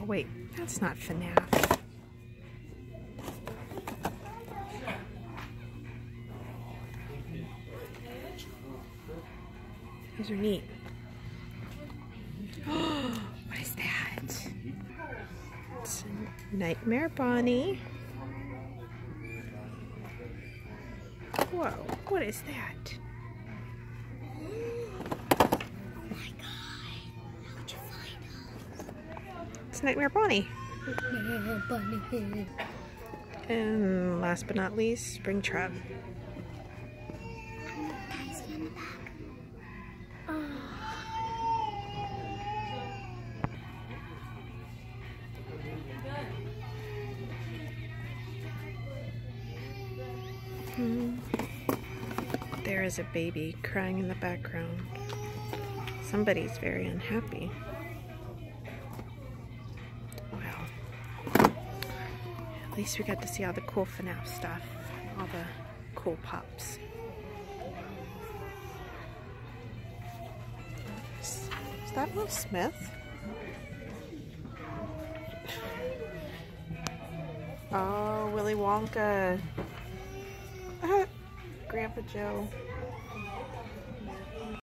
Oh, wait, that's not FNAF. These are neat. what is that? It's a Nightmare Bonnie. Whoa, what is that? It's Nightmare Bonnie. And last but not least, Springtrap. Hmm. There is a baby crying in the background. Somebody's very unhappy. Least we got to see all the cool FNAF stuff, all the cool pops. Is that Will Smith? Oh, Willy Wonka. Grandpa Joe.